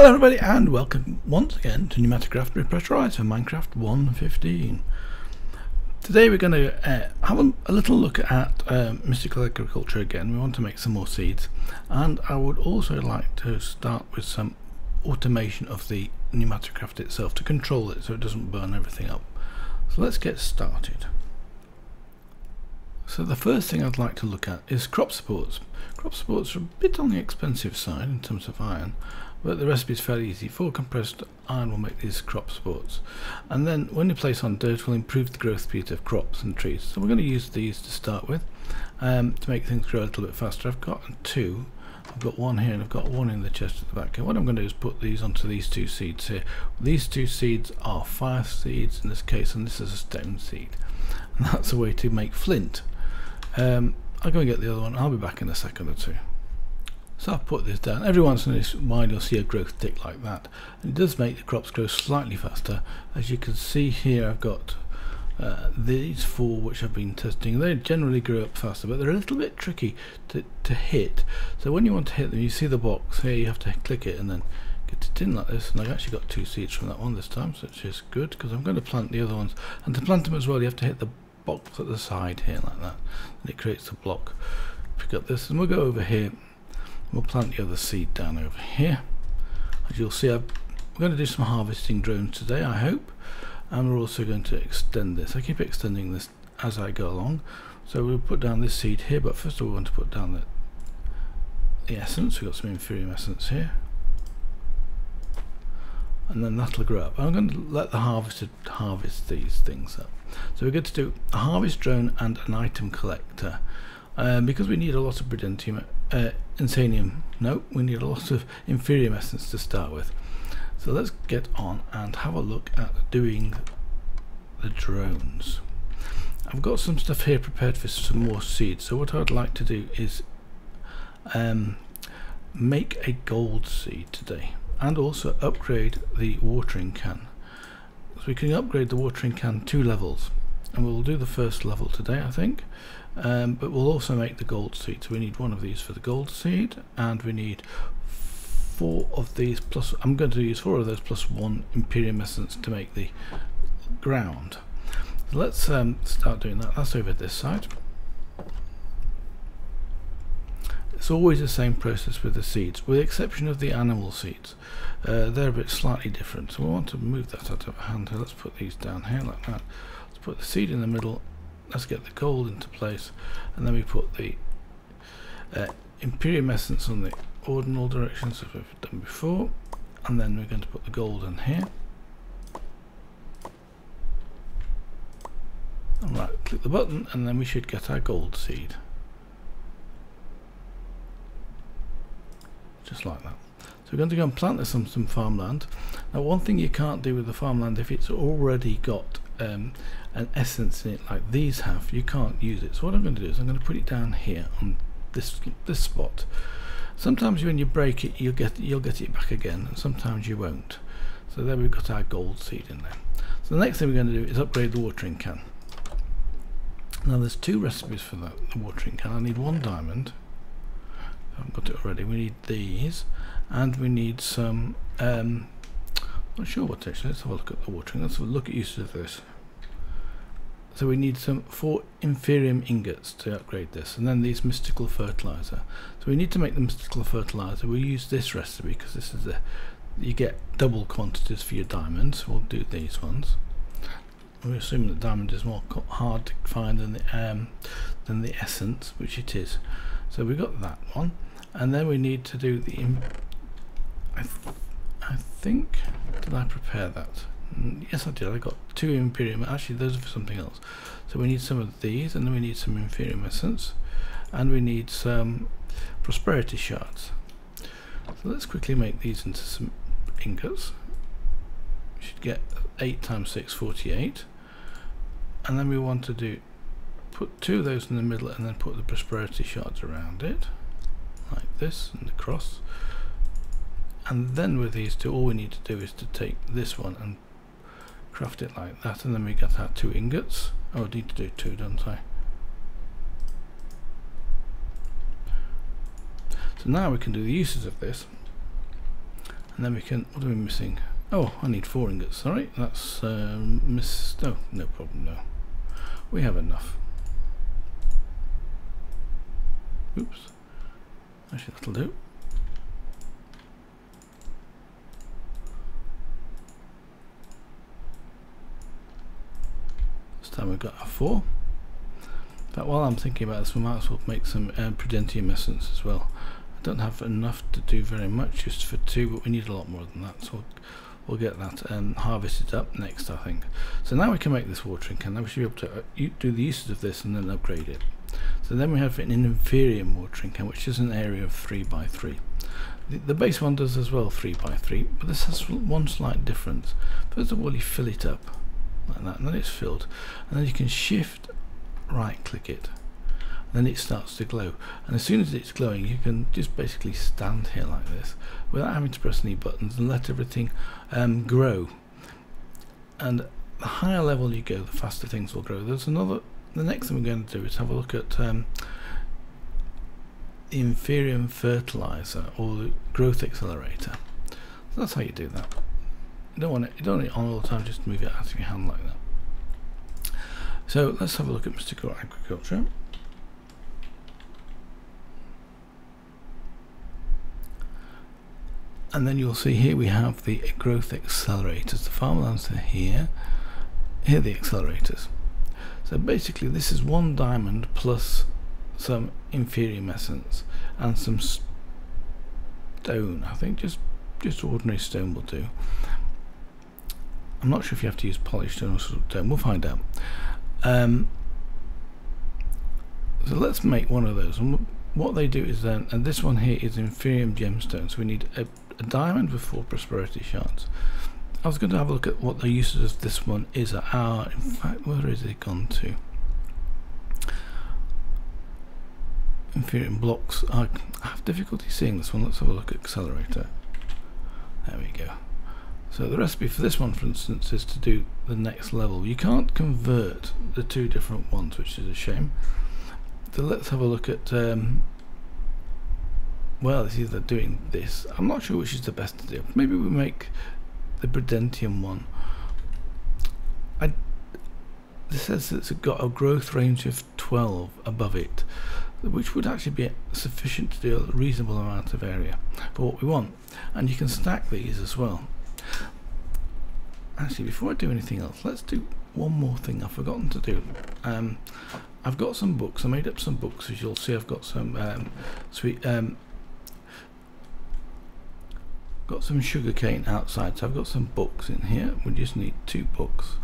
Hello everybody and welcome once again to PneumaticCraft Repressurized for Minecraft 1.15. Today we're going to uh, have a, a, little look at uh, mystical agriculture again. We want to make some more seeds and I would also like to start with some automation of the PneumaticCraft itself to control it so it doesn't burn everything up. So let's get started. So the first thing I'd like to look at is crop supports. Crop supports are a bit on the expensive side in terms of iron but the recipe is fairly easy. Four compressed iron will make these crop supports. And then when you place on dirt will improve the growth speed of crops and trees. So we're going to use these to start with um, to make things grow a little bit faster. I've got two. I've got one here and I've got one in the chest at the back And What I'm going to do is put these onto these two seeds here. These two seeds are fire seeds in this case and this is a stone seed. And that's a way to make flint. Um, I'll go and get the other one. I'll be back in a second or two. So I've put this down. Every once in a while you'll see a growth tick like that. And it does make the crops grow slightly faster. As you can see here I've got uh, these four which I've been testing. They generally grow up faster but they're a little bit tricky to, to hit. So when you want to hit them you see the box here you have to click it and then get it in like this and I've actually got two seeds from that one this time so which is good because I'm going to plant the other ones and to plant them as well you have to hit the box at the side here like that and it creates a block. Pick up this and we'll go over here We'll plant the other seed down over here. As you'll see, I'm going to do some harvesting drones today, I hope. And we're also going to extend this. I keep extending this as I go along. So we'll put down this seed here, but first of all we want to put down the, the essence. We've got some inferium essence here. And then that'll grow up. I'm going to let the harvester harvest these things up. So we're going to do a harvest drone and an item collector. Um, because we need a lot of Prudentium uh, Insanium. No, we need a lot of Inferium Essence to start with. So let's get on and have a look at doing the drones. I've got some stuff here prepared for some more seeds. So what I'd like to do is um, make a gold seed today and also upgrade the watering can. So we can upgrade the watering can two levels and we'll do the first level today I think. Um, but we'll also make the gold seed so we need one of these for the gold seed and we need four of these plus I'm going to use four of those plus one Imperium essence to make the ground. So let's um, start doing that. That's over this side. It's always the same process with the seeds with the exception of the animal seeds. Uh, they're a bit slightly different so we want to move that out of hand here. Let's put these down here like that put the seed in the middle. Let's get the gold into place. And then we put the uh, Imperium Essence on the ordinal directions as we've done before. And then we're going to put the gold in here. Alright, click the button and then we should get our gold seed. Just like that. So we're going to go and plant this on some farmland. Now one thing you can't do with the farmland if it's already got um, an essence in it like these have, you can't use it. So what I'm going to do is I'm going to put it down here on this this spot. Sometimes when you break it, you'll get you'll get it back again, and sometimes you won't. So there we've got our gold seed in there. So the next thing we're going to do is upgrade the watering can. Now there's two recipes for that, the watering can. I need one diamond. I haven't got it already. We need these, and we need some. Um, I'm not sure what actually. Let's have a look at the watering. Let's have a look at uses of this. So we need some four inferium ingots to upgrade this, and then these mystical fertilizer. So we need to make the mystical fertilizer. We use this recipe because this is the you get double quantities for your diamonds. We'll do these ones. We're assuming that diamond is more hard to find than the um, than the essence, which it is. So we got that one, and then we need to do the. I, th I think did I prepare that? Yes I did, I got two Imperium, actually those are for something else. So we need some of these, and then we need some Inferium Essence, and we need some Prosperity Shards. So let's quickly make these into some ingots. We should get 8 times 6, 48. And then we want to do, put two of those in the middle and then put the Prosperity Shards around it, like this, and across. And then with these two, all we need to do is to take this one and craft it like that and then we get our two ingots. Oh I need to do two don't I? So now we can do the uses of this. And then we can what are we missing? Oh I need four ingots sorry. That's um, missed oh no problem no. We have enough. Oops. Actually that'll do this time we've got a four. But while I'm thinking about this we might as well make some um, prudentium essence as well. I don't have enough to do very much just for two but we need a lot more than that. So we'll, get that um, harvested up next I think. So now we can make this watering can now we should be able to uh, do the uses of this and then upgrade it. So then we have an inferium watering can which is an area of 3 by 3 the, the base one does as well 3 by 3 but this has one slight difference. First of all you fill it up like that and then it's filled. And then you can shift right click it then it starts to glow. And as soon as it's glowing you can just basically stand here like this without having to press any buttons and let everything um, grow. And the higher level you go the faster things will grow. There's another the next thing we're going to do is have a look at um, the inferium fertilizer or the growth accelerator. So that's how you do that you don't want it you don't want it on all the time just move it out of your hand like that. So let's have a look at mystical agriculture. And then you'll see here we have the growth accelerators the farmlands are here. Here are the accelerators. So basically this is one diamond plus some inferium essence and some stone I think just just ordinary stone will do I'm not sure if you have to use polished stone or stone we'll find out um, so let's make one of those and what they do is then and this one here is inferium gemstone so we need a a diamond with four prosperity shards. I was going to have a look at what the uses of this one is at our, in fact, where is it gone to? Inferior blocks. I have difficulty seeing this one. Let's have a look at accelerator. There we go. So the recipe for this one, for instance, is to do the next level. You can't convert the two different ones, which is a shame. So let's have a look at um, well, it's either doing this. I'm not sure which is the best to do. Maybe we make the Prudentium one. I this says it's got a growth range of 12 above it, which would actually be sufficient to do a reasonable amount of area for what we want. And you can stack these as well. Actually, before I do anything else, let's do one more thing I've forgotten to do. Um, I've got some books. I made up some books, as you'll see. I've got some um, sweet um, got some sugarcane outside so I've got some books in here we just need two books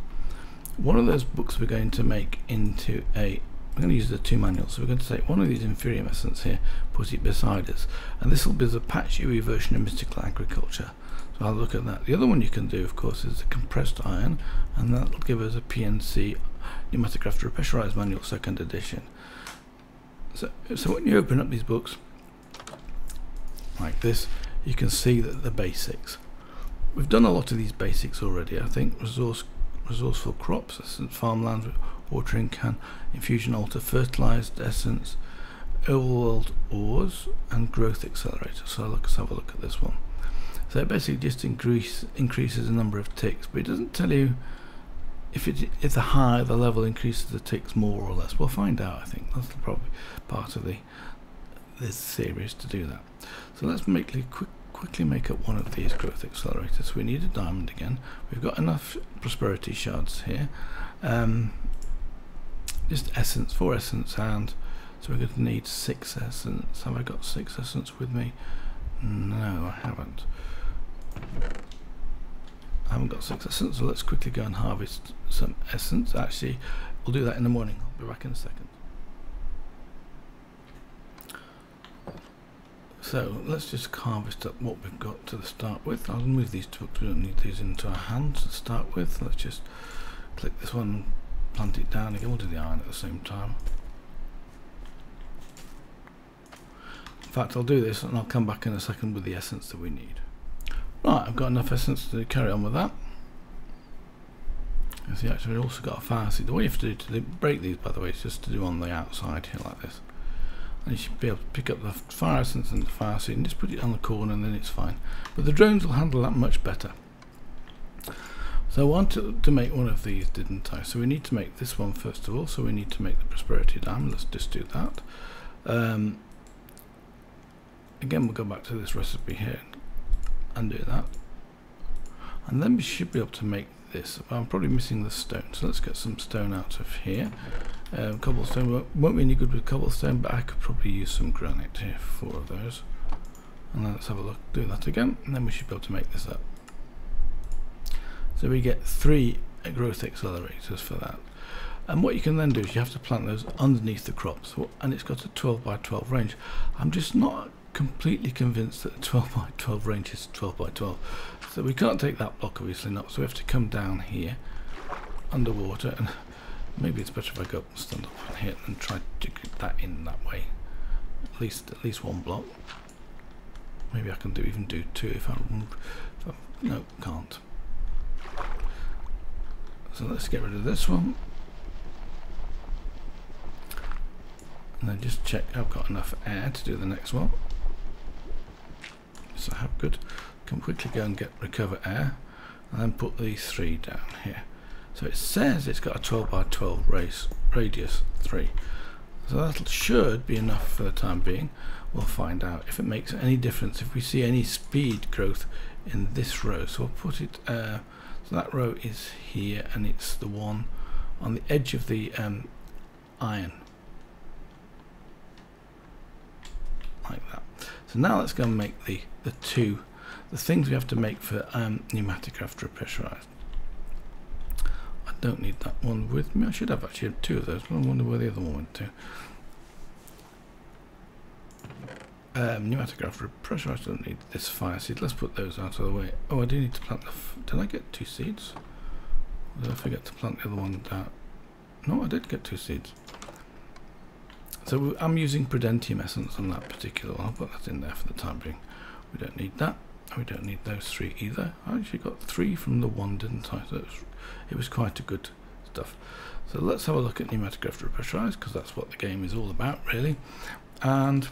one of those books we're going to make into a we're going to use the two manuals. So we're going to take one of these inferium essence here put it beside us and this will be the Patchouli version of mystical agriculture. So I'll look at that. The other one you can do of course is the compressed iron and that'll give us a PNC PneumaticCraft Repressurized manual second edition. So, so when you open up these books like this you can see that the basics. We've done a lot of these basics already, I think. Resource, resourceful crops, farmland, watering can, infusion altar, fertilized essence, overworld ores, and growth accelerator. So let's have a look at this one. So it basically just increase, increases the number of ticks, but it doesn't tell you if it if the higher the level increases the ticks more or less. We'll find out. I think that's probably part of the this series to do that. So let's make quick quickly make up one of these growth accelerators. We need a diamond again. We've got enough prosperity shards here. Um, just essence, four essence and so we're going to need six essence. Have I got six essence with me? No, I haven't. I haven't got six essence, so let's quickly go and harvest some essence. Actually, we'll do that in the morning. I'll be back in a second. So let's just harvest up what we've got to start with. I'll move these two we don't need these into our hands to start with. Let's just click this one, plant it down again, we'll do the iron at the same time. In fact I'll do this and I'll come back in a second with the essence that we need. Right, I've got enough essence to carry on with that. You see actually we've also got a fire seed. The way you have to do to break these by the way is just to do on the outside here like this and you should be able to pick up the fire essence and the fire seed and just put it on the corner and then it's fine. But the drones will handle that much better. So I wanted to make one of these, didn't I? So we need to make this one first of all. So we need to make the prosperity dam. Let's just do that. Um, again, we'll go back to this recipe here and do that. And then we should be able to make this. I'm probably missing the stone. So let's get some stone out of here. Um, cobblestone won't, be any good with cobblestone, but I could probably use some granite here, four of those. And let's have a look, do that again, and then we should be able to make this up. So we get three growth accelerators for that. And what you can then do is you have to plant those underneath the crops, and it's got a 12 by 12 range. I'm just not completely convinced that 12 by 12 range is 12 by 12. So we can't take that block, obviously not. So we have to come down here, underwater, and maybe it's better if I go up and stand up here and try to get that in that way. At least, at least one block. Maybe I can do even do two if I, if I no can't. So let's get rid of this one. And then just check I've got enough air to do the next one. So I have good. Can quickly go and get recover air and then put these three down here. So it says it's got a 12 by 12 race radius 3. So that should be enough for the time being. We'll find out if it makes any difference if we see any speed growth in this row. So we'll put it uh, so that row is here and it's the one on the edge of the um, iron. Like that. So now let's go and make the, the two, the things we have to make for um, PneumaticCraft Repressurized. I don't need that one with me. I should have actually had two of those, but I wonder where the other one went to. Um, pneumatic after pressure, I don't need this fire seed. Let's put those out of the way. Oh, I do need to plant the... did I get two seeds? Or did I forget to plant the other one down? No, I did get two seeds. So I'm using Prudentium essence on that particular one. I'll put that in there for the time being. We don't need that. We don't need those three either. I actually got three from the one, didn't I? So it was, it was quite a good stuff. So let's have a look at PneumaticCraft because that's what the game is all about, really. And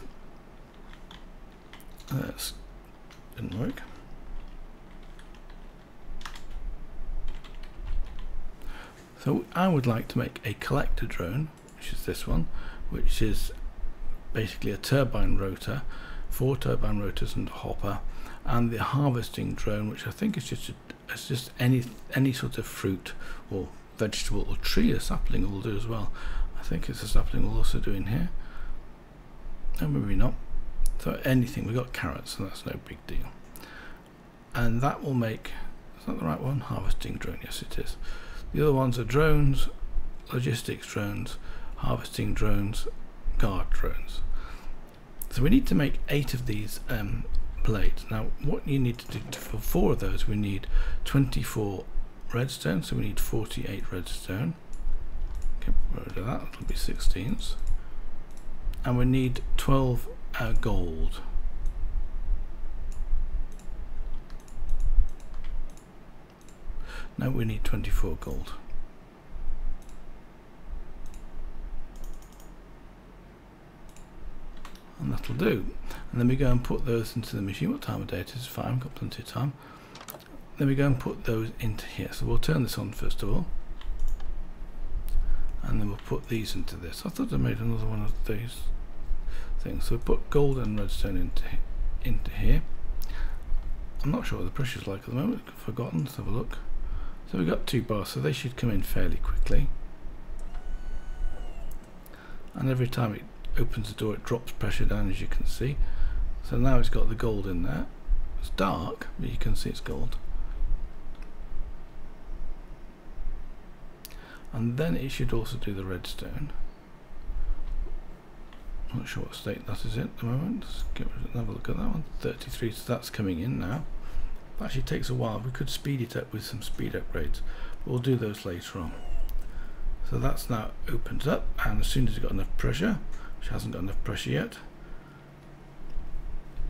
that didn't work. So I would like to make a collector drone, which is this one, which is basically a turbine rotor, four turbine rotors and a hopper, and the harvesting drone, which I think is just a, it's just any any sort of fruit or vegetable or tree, a sapling will do as well. I think it's a sapling we'll also do in here. No, maybe not. So anything, we've got carrots, so that's no big deal. And that will make, is that the right one? Harvesting drone, yes it is. The other ones are drones, logistics drones, harvesting drones, guard drones. So we need to make eight of these um, blades. Now what you need to do for four of those, we need 24 redstone, so we need 48 redstone. Get rid of that, that'll be 16s. And we need 12 uh, gold. Now we need 24 gold. And that'll do. And then we go and put those into the machine. What time of day it is? Fine, got plenty of time. Then we go and put those into here. So we'll turn this on first of all. And then we'll put these into this. I thought I made another one of these things. So we put gold and redstone into into here. I'm not sure what the pressure's like at the moment. I've forgotten. Let's have a look. So we've got two bars, so they should come in fairly quickly. And every time it opens the door, it drops pressure down, as you can see. So now it's got the gold in there. It's dark, but you can see it's gold. And then it should also do the redstone. Not sure what state that is in at the moment. Let's get, have a look at that one. 33, so that's coming in now. That actually takes a while. We could speed it up with some speed upgrades. We'll do those later on. So that's now opened up, and as soon as it's got enough pressure, which hasn't got enough pressure yet,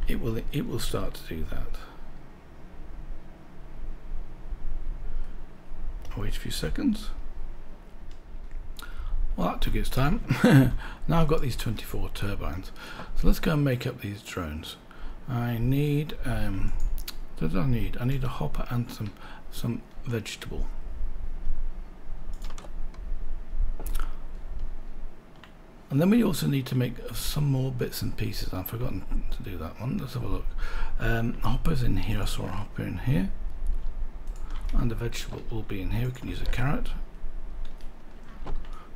it will it will start to do that. I'll wait a few seconds. Well, that took its time. now I've got these 24 turbines. So let's go and make up these drones. I need, um, what I need? I need a hopper and some, some vegetable. And then we also need to make some more bits and pieces. I've forgotten to do that one. Let's have a look. Um, hoppers in here. I saw a hopper in here. And a vegetable will be in here. We can use a carrot.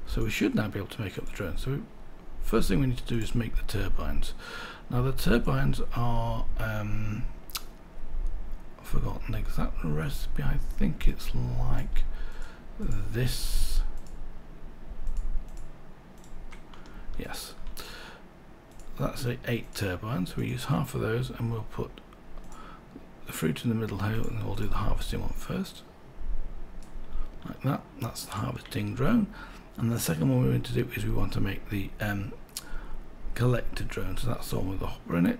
So we should now be able to make up the drone. So first thing we need to do is make the turbines. Now the turbines are, um, forgotten the exact recipe, I think it's like this. Yes. That's the eight turbines. We use half of those and we'll put the fruit in the middle here and we'll do the harvesting one first. Like that. That's the harvesting drone. And the second one we're going to do is we want to make the um, collector drone. So that's the one with the hopper in it.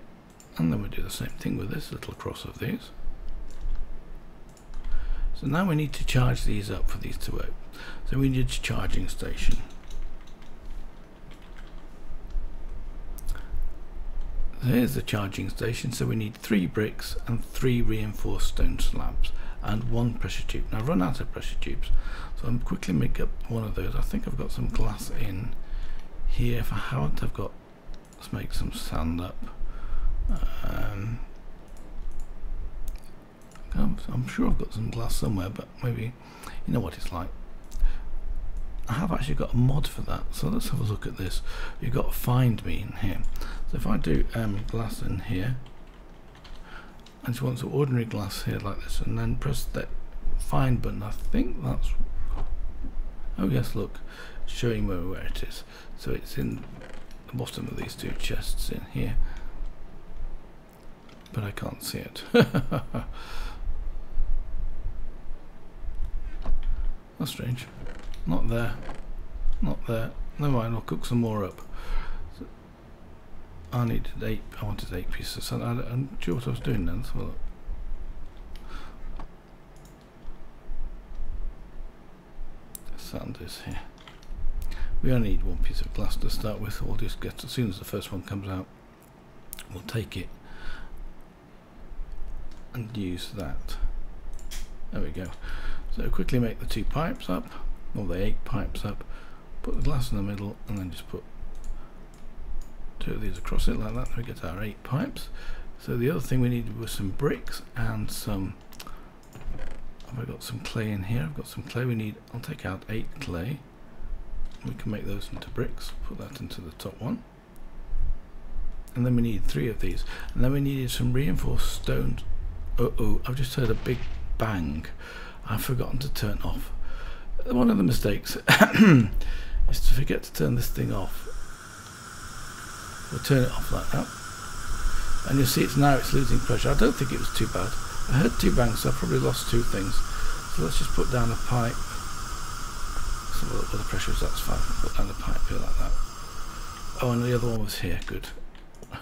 And then we do the same thing with this little cross of these. So now we need to charge these up for these to work. So we need a charging station. There's here's the charging station. So we need three bricks and three reinforced stone slabs and one pressure tube. Now I've run out of pressure tubes, so I'm quickly make up one of those. I think I've got some glass in here. If I haven't, I've got let's make some sand up. Um, I'm sure I've got some glass somewhere, but maybe you know what it's like. I have actually got a mod for that, so let's have a look at this. You've got find me in here. So if I do um, glass in here, and she wants an ordinary glass here like this and then press that find button I think that's oh yes look showing me where it is so it's in the bottom of these two chests in here but I can't see it that's strange not there not there never mind I'll cook some more up I needed eight. I wanted eight pieces. So I, I'm what I was doing then. So sand is here. We only need one piece of glass to start with. We'll just get as soon as the first one comes out, we'll take it and use that. There we go. So quickly make the two pipes up, or the eight pipes up. Put the glass in the middle, and then just put two of these across it like that we get our eight pipes. So the other thing we needed was some bricks and some have I got some clay in here? I've got some clay. We need I'll take out eight clay. We can make those into bricks put that into the top one. And then we need three of these. And then we needed some reinforced stones. Uh oh I've just heard a big bang I've forgotten to turn off one of the mistakes is to forget to turn this thing off We'll turn it off like that. And you'll see it's now it's losing pressure. I don't think it was too bad. I heard two bangs, so I probably lost two things. So let's just put down a pipe. So what the pressure is, that's fine. Put down the pipe here like that. Oh, and the other one was here, good.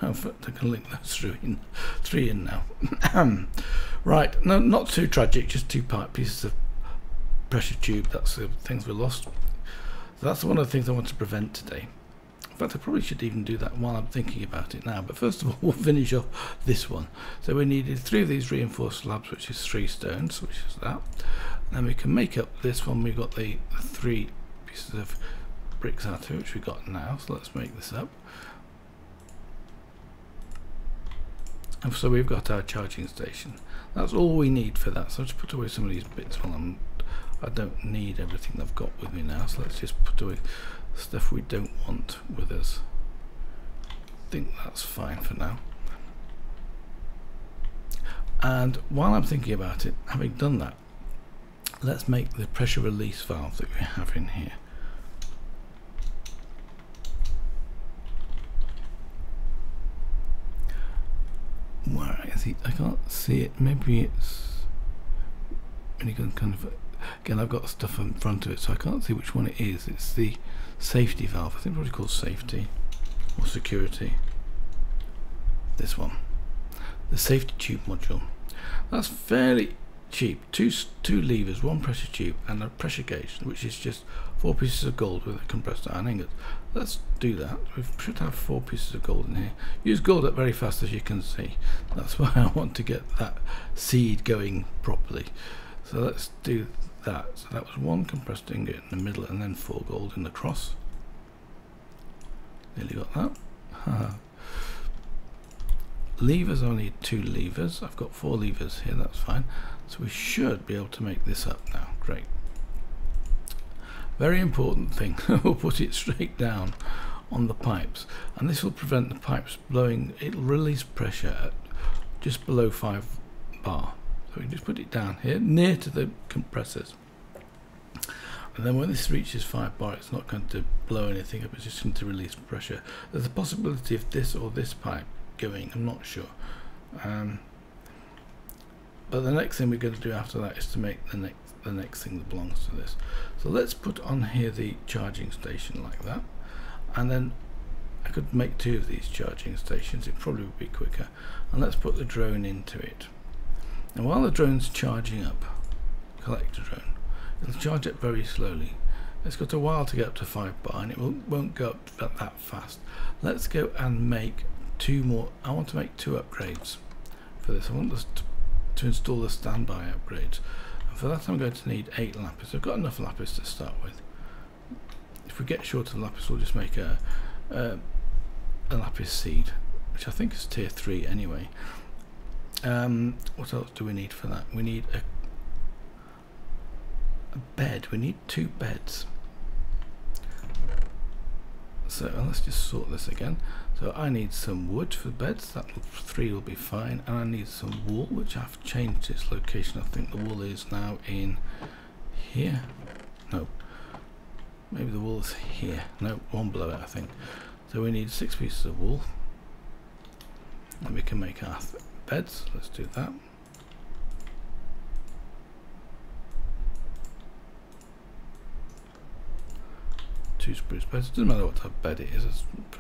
I can link those through in, three in now. right, no, not too tragic, just two pipe pieces of pressure tube. That's the things we lost. So that's one of the things I want to prevent today. In fact, I probably should even do that while I'm thinking about it now. But first of all, we'll finish off this one. So we needed three of these reinforced slabs, which is three stones, which is that. And then we can make up this one. We've got the three pieces of bricks out of it, which we've got now. So let's make this up. And so we've got our charging station. That's all we need for that. So let's put away some of these bits while I'm I don't need everything I've got with me now, so let's just put away stuff we don't want with us. I think that's fine for now. And while I'm thinking about it, having done that, let's make the pressure release valve that we have in here. Where is it? I can't see it. Maybe it's you kind of again I've got stuff in front of it so I can't see which one it is. It's the safety valve. I think what it's called safety or security. This one. The safety tube module. That's fairly cheap. Two two levers, one pressure tube, and a pressure gauge, which is just four pieces of gold with a compressed iron ingot. Let's do that. We should have four pieces of gold in here. Use gold up very fast, as you can see. That's why I want to get that seed going properly. So let's do that. So that was one compressed ingot in the middle, and then four gold in the cross. Nearly got that. levers, I need two levers. I've got four levers here, that's fine. So we should be able to make this up now. Great. Very important thing, we'll put it straight down on the pipes and this will prevent the pipes blowing, it'll release pressure at just below 5 bar. So we just put it down here near to the compressors. And then when this reaches 5 bar it's not going to blow anything up, it's just going to release pressure. There's a possibility of this or this pipe going, I'm not sure. Um, but the next thing we're going to do after that is to make the next the next thing that belongs to this. So let's put on here the charging station like that. And then I could make two of these charging stations. It probably would be quicker. And let's put the drone into it. And while the drone's charging up collector drone it'll charge it very slowly. It's got a while to get up to 5 bar and it will, won't go up that, that fast. Let's go and make two more I want to make two upgrades for this. I want this to to install the standby upgrades. And for that I'm going to need 8 lapis. I've got enough lapis to start with. If we get short of lapis we'll just make a, a, a lapis seed, which I think is tier 3 anyway. Um, what else do we need for that? We need a, a bed. We need two beds. So let's just sort this again. So I need some wood for beds, that three will be fine, and I need some wool, which I've changed its location. I think the wool is now in here. No, maybe the wool is here. No, one below it, I think. So we need six pieces of wool, and we can make our beds. Let's do that. Two spruce beds. It doesn't matter what type of bed it is,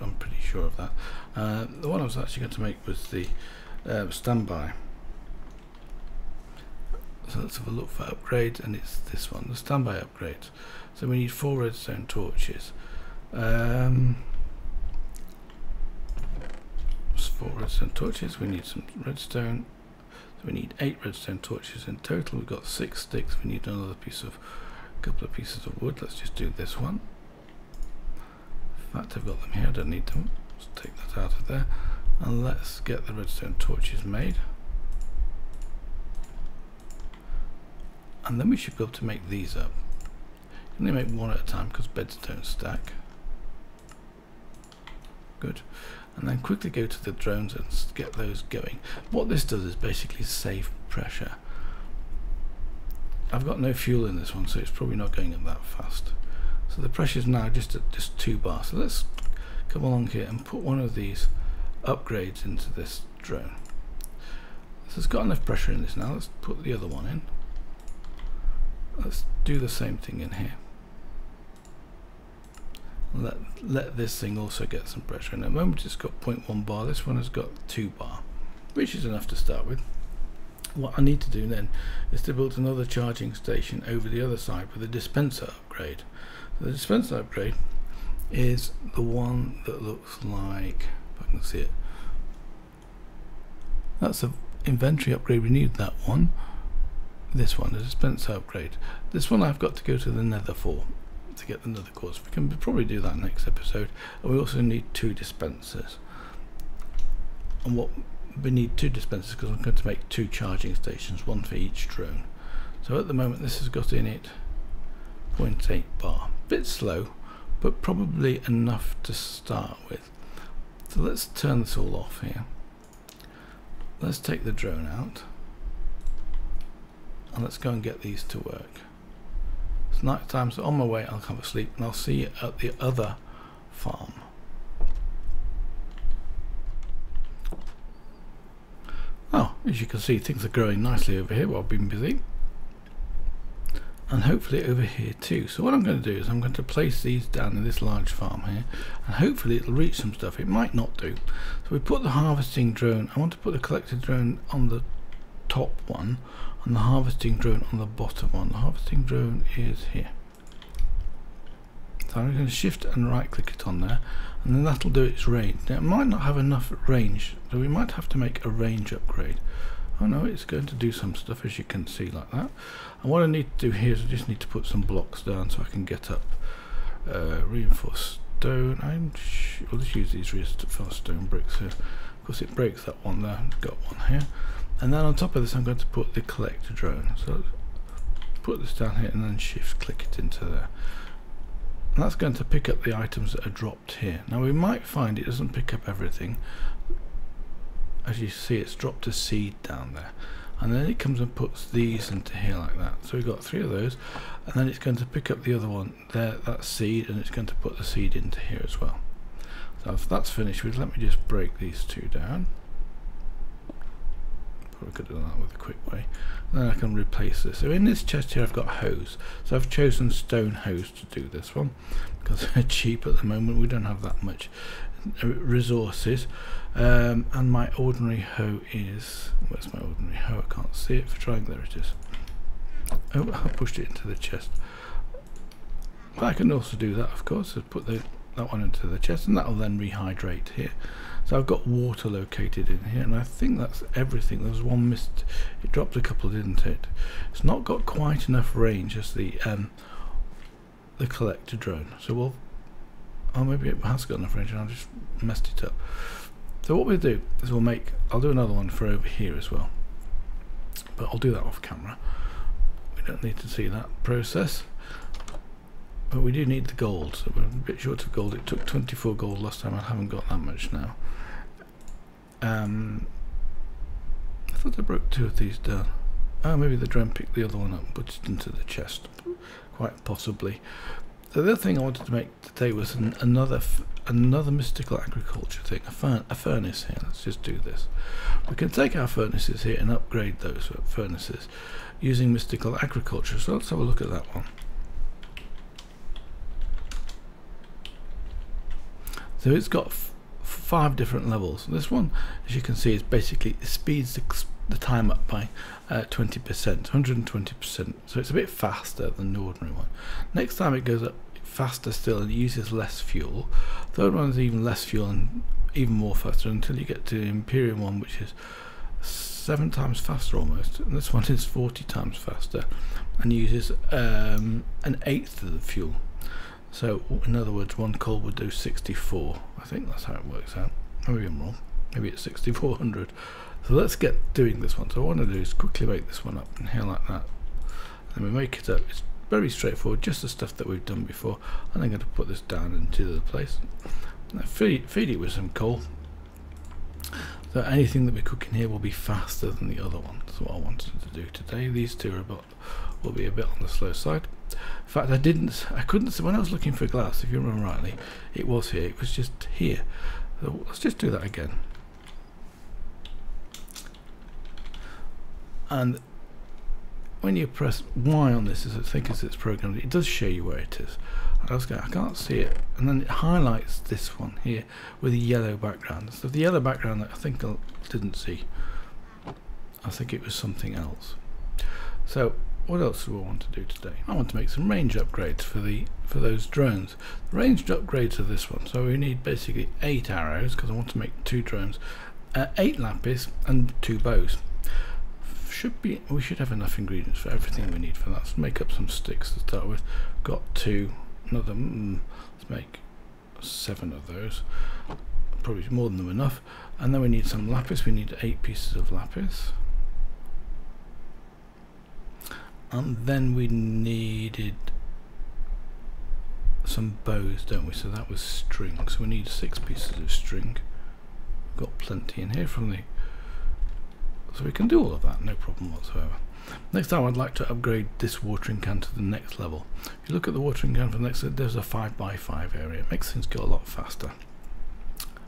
I'm pretty sure of that. Uh, the one I was actually going to make was the uh, standby. So let's have a look for upgrades, and it's this one, the standby upgrade. So we need four redstone torches. Um, four redstone torches, we need some redstone. So we need eight redstone torches in total. We've got six sticks. We need another piece of, a couple of pieces of wood. Let's just do this one fact I've got them here, I don't need them. Let's take that out of there. And let's get the redstone torches made. And then we should be able to make these up. Only make one at a time because beds don't stack. Good. And then quickly go to the drones and get those going. What this does is basically save pressure. I've got no fuel in this one, so it's probably not going up that fast. So the pressure is now just at just two bar. So let's come along here and put one of these upgrades into this drone. So it's got enough pressure in this now. Let's put the other one in. Let's do the same thing in here. Let let this thing also get some pressure. And at the moment it's got 0.1 bar. This one has got 2 bar, which is enough to start with. What I need to do then is to build another charging station over the other side with a dispenser upgrade. The dispenser upgrade is the one that looks like, if I can see it, that's the inventory upgrade, we need that one. This one, the dispenser upgrade. This one I've got to go to the nether for to get the nether quartz. We can probably do that next episode. And we also need two dispensers. And what we need two dispensers because I'm going to make two charging stations, one for each drone. So at the moment this has got in it 0.8 bar. Bit slow, but probably enough to start with. So let's turn this all off here. Let's take the drone out. And let's go and get these to work. It's night time, so on my way I'll come a sleep and I'll see you at the other farm. Oh, as you can see things are growing nicely over here while I've been busy and hopefully over here too. So what I'm going to do is I'm going to place these down in this large farm here and hopefully it'll reach some stuff. It might not do. So we put the harvesting drone, I want to put the collector drone on the top one and the harvesting drone on the bottom one. The harvesting drone is here. So I'm going to shift and right click it on there and then that'll do its range. Now it might not have enough range so we might have to make a range upgrade. Oh know it's going to do some stuff as you can see like that. And what I need to do here is I just need to put some blocks down so I can get up uh, reinforced stone. I'm we'll just use these reinforced stone bricks here. Of course it breaks that one there. Got one here. And then on top of this I'm going to put the collector drone. So put this down here and then shift click it into there. And that's going to pick up the items that are dropped here. Now we might find it doesn't pick up everything. As you see it's dropped a seed down there and then it comes and puts these into here like that. So we've got three of those and then it's going to pick up the other one there, that seed and it's going to put the seed into here as well. So if that's finished with, let me just break these two down. Probably could do that with a quick way. Then I can replace this. So in this chest here I've got hose. So I've chosen stone hose to do this one because they're cheap at the moment. We don't have that much resources. Um, and my ordinary hoe is where's my ordinary hoe? I can't see it for trying. There it is. Oh, I pushed it into the chest. I can also do that, of course. I put the, that one into the chest, and that will then rehydrate here. So I've got water located in here, and I think that's everything. There's one missed. It dropped a couple, didn't it? It's not got quite enough range as the um, the collector drone. So we'll. Oh, maybe it has got enough range, and I just messed it up. So what we'll do is we'll make. I'll do another one for over here as well, but I'll do that off camera. We don't need to see that process. But we do need the gold, so we're a bit short of gold. It took 24 gold last time, I haven't got that much now. Um, I thought I broke two of these down. Oh, maybe the drone picked the other one up and put it into the chest. Quite possibly. The other thing I wanted to make today was an, another another mystical agriculture thing, a, a furnace here. Let's just do this. We can take our furnaces here and upgrade those furnaces using mystical agriculture. So let's have a look at that one. So it's got five different levels. This one, as you can see, is basically speeds the, the time up by 20%, uh, 120%. So it's a bit faster than the ordinary one. Next time it goes up faster still and it uses less fuel. Third one is even less fuel and even more faster until you get to the Imperium one, which is seven times faster almost. And this one is 40 times faster and uses um, an eighth of the fuel. So in other words, one coal would do 64. I think that's how it works out. Maybe I'm wrong. Maybe it's 6400. So let's get doing this one. So what I want to do is quickly make this one up in here like that. And we make it up. It's very straightforward, just the stuff that we've done before. And I'm going to put this down into the place. Now feed, feed it with some coal. So anything that we cook in here will be faster than the other one. That's what I wanted to do today. These two are about, will be a bit on the slow side. In fact, I didn't, I couldn't see, when I was looking for glass, if you remember rightly, it was here, it was just here. So let's just do that again. And when you press Y on this, as I think as it's programmed, it does show you where it is. I was going, I can't see it, and then it highlights this one here with a yellow background. So the yellow background that I think I didn't see, I think it was something else. So what else do I want to do today? I want to make some range upgrades for the for those drones. The range upgrades are this one. So we need basically eight arrows because I want to make two drones, uh, eight lapis and two bows. Should be we should have enough ingredients for everything we need for that. Let's make up some sticks to start with. Got two. Another. Mm, let's make seven of those. Probably more than enough. And then we need some lapis. We need eight pieces of lapis and then we needed some bows don't we so that was string so we need six pieces of string got plenty in here from the so we can do all of that no problem whatsoever. Next time I'd like to upgrade this watering can to the next level. If you look at the watering can for the next there's a 5x5 area. It makes things go a lot faster.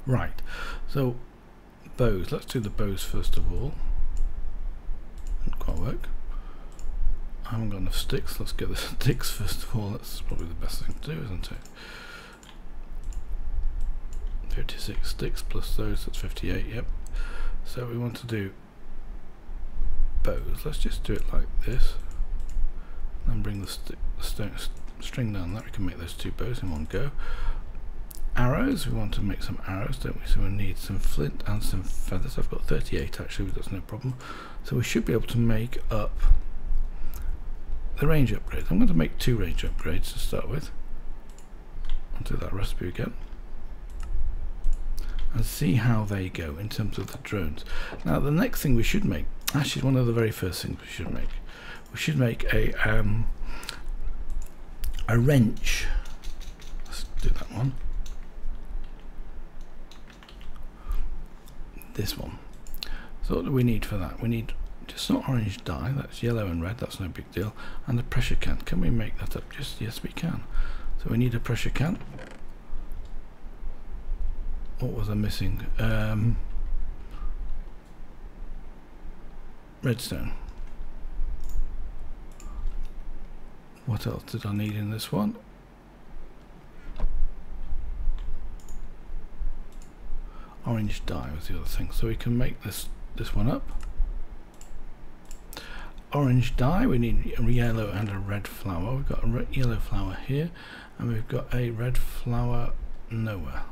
Right. So bows. Let's do the bows first of all. Didn't quite work. I haven't got enough sticks. Let's get the sticks first of all. That's probably the best thing to do, isn't it? 56 sticks plus those, that's 58, yep. So we want to do bows, let's just do it like this. And bring the st string down that. We can make those two bows in one go. Arrows, we want to make some arrows, don't we? So we need some flint and some feathers. I've got 38 actually, that's no problem. So we should be able to make up the range upgrades. I'm going to make two range upgrades to start with. I'll do that recipe again and see how they go in terms of the drones. Now the next thing we should make, actually one of the very first things we should make, we should make a um, a wrench. Let's do that one. This one. So what do we need for that? We need just some orange dye, that's yellow and red, that's no big deal, and a pressure can. Can we make that up? Just yes we can. So we need a pressure can what was I missing? Um, redstone. What else did I need in this one? Orange dye was the other thing. So we can make this this one up. Orange dye, we need a yellow and a red flower. We've got a red, yellow flower here, and we've got a red flower nowhere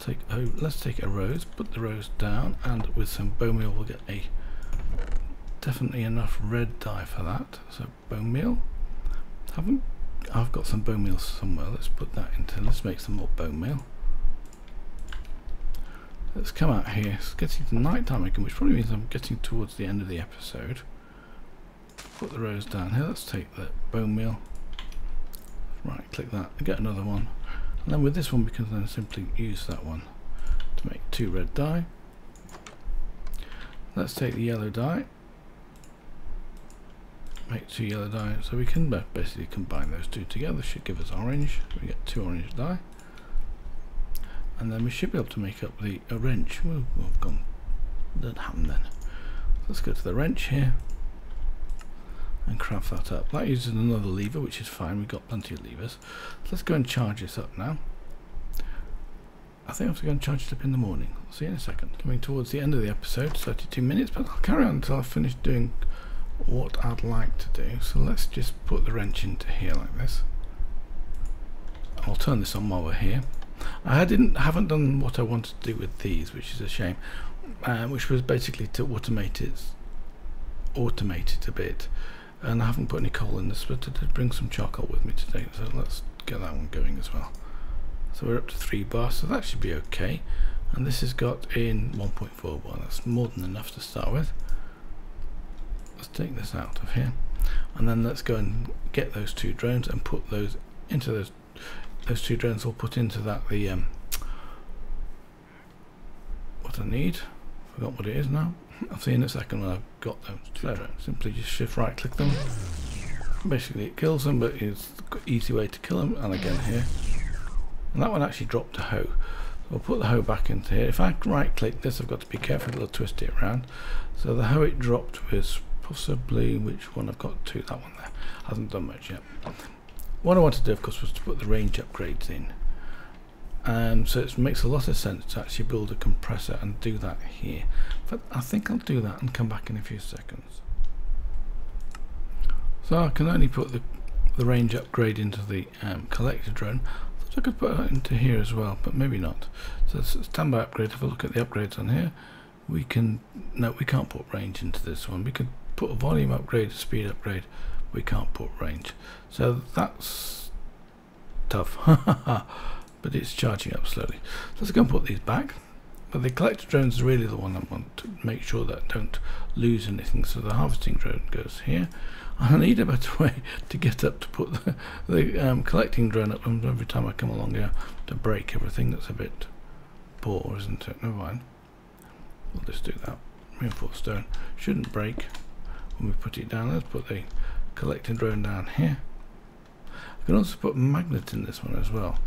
take oh let's take a rose put the rose down and with some bone meal we'll get a definitely enough red dye for that. So bone meal. Haven't I've got some bone meal somewhere. Let's put that into let's make some more bone meal. Let's come out here. It's getting to night time again which probably means I'm getting towards the end of the episode. Put the rose down here. Let's take the bone meal. Right click that and get another one and then with this one we can then simply use that one to make two red dye. Let's take the yellow dye, make two yellow dye, so we can basically combine those two together, should give us orange, we get two orange dye. And then we should be able to make up the a wrench. Well, we've gone, that happened then. Let's go to the wrench here and craft that up. That uses another lever, which is fine. We've got plenty of levers. let's go and charge this up now. I think I have to go and charge it up in the morning. I'll see you in a second. Coming towards the end of the episode, 32 minutes, but I'll carry on until I finish doing what I'd like to do. So let's just put the wrench into here like this. I'll turn this on while we're here. I didn't haven't done what I wanted to do with these, which is a shame. Uh, which was basically to automate it, automate it a bit and I haven't put any coal in this but I did bring some charcoal with me today so let's get that one going as well. So we're up to 3 bars so that should be okay. And this has got in 1.4 bar that's more than enough to start with. Let's take this out of here. And then let's go and get those two drones and put those into those those two drones will put into that the um, what I need. Forgot what it is now I'll see in a second when I've got those two oh. drones. Simply just shift right click them. Basically it kills them but it's an easy way to kill them and again here. And that one actually dropped a hoe. So I'll put the hoe back into here. If I right click this I've got to be careful it'll twist it around. So the hoe it dropped was possibly which one I've got to that one there. Hasn't done much yet. What I wanted to do of course was to put the range upgrades in um, so it makes a lot of sense to actually build a compressor and do that here. But I think I'll do that and come back in a few seconds. So I can only put the, the range upgrade into the um, collector drone. I thought I could put it into here as well but maybe not. So standby upgrade. If I look at the upgrades on here. We can no we can't put range into this one. We could put a volume upgrade a speed upgrade. We can't put range. So that's tough but it's charging up slowly. So let's go and put these back. But the collector drone is really the one I want to make sure that I don't lose anything. So the harvesting drone goes here. I need a better way to get up to put the, the um, collecting drone up and every time I come along here to break everything. That's a bit poor, isn't it? Never mind. We'll just do that. Reinforced stone. Shouldn't break when we put it down. Let's put the collecting drone down here. I can also put magnet in this one as well.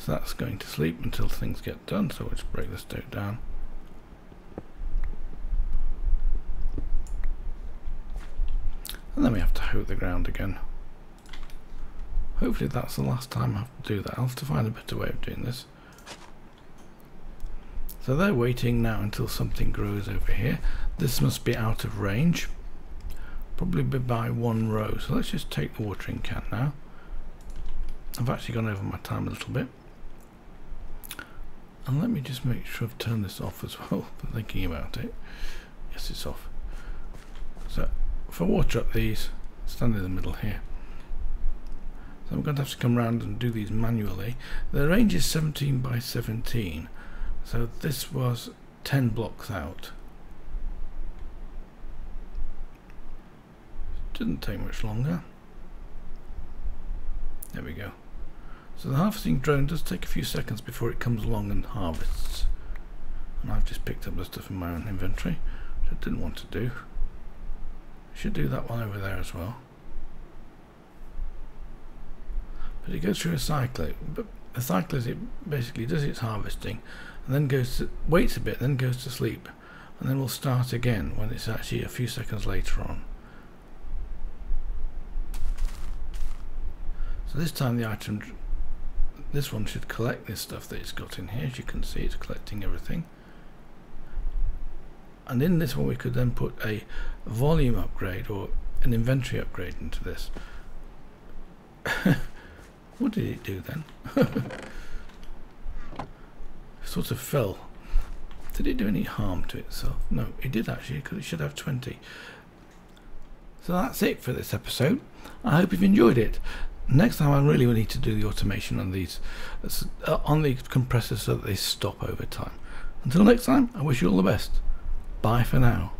So that's going to sleep until things get done. So let's break this down. And then we have to hoe the ground again. Hopefully that's the last time I have to do that. I'll have to find a better way of doing this. So they're waiting now until something grows over here. This must be out of range. Probably by one row. So let's just take the watering can now. I've actually gone over my time a little bit. And let me just make sure I've turned this off as well thinking about it. Yes, it's off. So if I water up these, stand in the middle here. So I'm going to have to come around and do these manually. The range is 17 by 17. So this was 10 blocks out. Didn't take much longer. There we go. So the harvesting drone does take a few seconds before it comes along and harvests. And I've just picked up the stuff in my own inventory, which I didn't want to do. Should do that one over there as well. But it goes through a cycle. But a cycle is it basically does its harvesting and then goes to, waits a bit, then goes to sleep, and then we'll start again when it's actually a few seconds later on. So this time the item, this one should collect this stuff that it's got in here. As you can see, it's collecting everything. And in this one, we could then put a volume upgrade or an inventory upgrade into this. what did it do then? sort of fell. Did it do any harm to itself? No, it did actually, because it should have 20. So that's it for this episode. I hope you've enjoyed it. Next time I really need to do the automation on these uh, on the compressors so that they stop over time. Until next time, I wish you all the best. Bye for now.